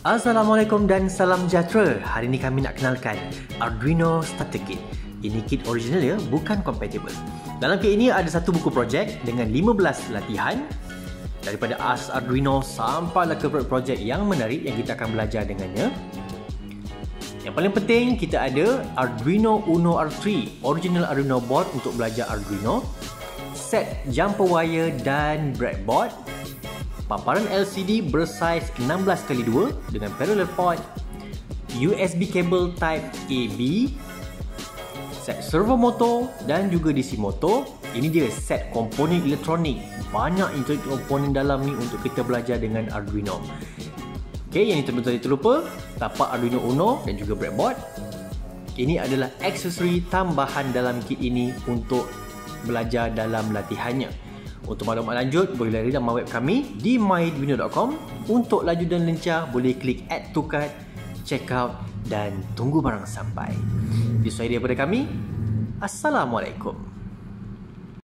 Assalamualaikum dan salam sejahtera. Hari ini kami nak kenalkan Arduino Starter Kit. Ini kit original ya, bukan compatible. Dalam kit ini ada satu buku projek dengan 15 latihan daripada asas Arduino sampailah ke projek yang menarik yang kita akan belajar dengannya. Yang paling penting kita ada Arduino Uno R3 original Arduino board untuk belajar Arduino set jumper wire dan breadboard paparan LCD bersaiz 16x2 dengan parallel port, USB cable type AB, set servo motor dan juga DC motor. Ini dia set komponen elektronik. Banyak elektronik komponen dalam ni untuk kita belajar dengan Arduino. Okey, yang ini tadi terlupa, tapak Arduino Uno dan juga breadboard. Ini adalah aksesori tambahan dalam kit ini untuk belajar dalam latihannya. Untuk maklumat lanjut, boleh lari dalam web kami di myduino.com. Untuk laju dan lincah, boleh klik add to cart, check out dan tunggu barang sampai. Itu sahaja daripada kami. Assalamualaikum.